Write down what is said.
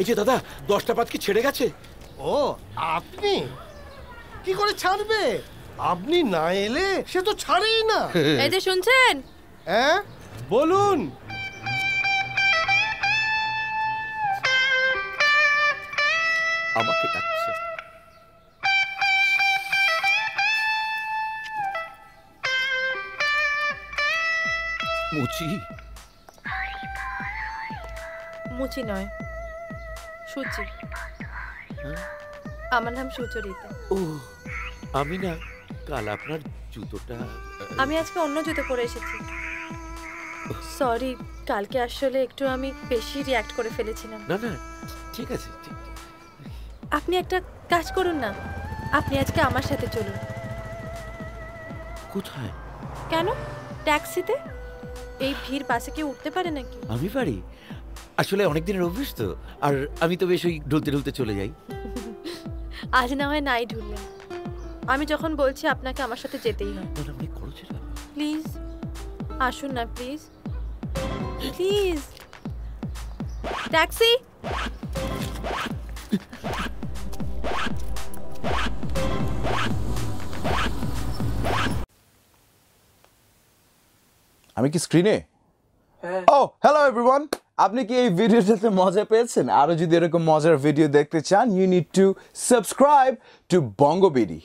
এই যে দাদা দশটা পাত কি ছেড়ে গেছে? ও আপনি? কি করে ছাড়বে? আপনি না এলে সে তো ছাড়েই না। এই যে শুনছেন? হ্যাঁ? বলুন। আমাকে ডাকছে। মুচি মুচি নয় সুচি। আমার নাম সুচরিতা। ও আমি না কাল আপনার জুতোটা আমি আজকে অন্য জুতো পরে এসেছি। সরি কালকে আসলে একটু আমি বেশি রিয়াক্ট করে ফেলেছিলাম। না না ঠিক আছে। আপনি একটা কাজ করুন না আপনি আজকে আমার সাথে চলুন। কোথায়? কেন? ট্যাক্সিতে? এই ভিড় বাসে কেউ উঠতে পারে নাকি? আমি পারি। আসলে অনেক দিনের অভ্যেস তো। আর আমি তো বেশ ওই ঢুলতে ঢুলতে চলে যাই। আজ না হয় নাই ঢুললেন আমি যখন বলছি আপনাকে আমার সাথে যেতেই হয়। প্লিজ আসুন না প্লিজ। প্লিজ। ট্যাক্সি। আমি কি স্ক্রিনে? ও হ্যালো এভরিওয়ান আপনি কি এই ভিডিওটাতে মজা পেয়েছেন? আরও যদি এরকম মজার ভিডিও দেখতে চান you need to subscribe to BongoBD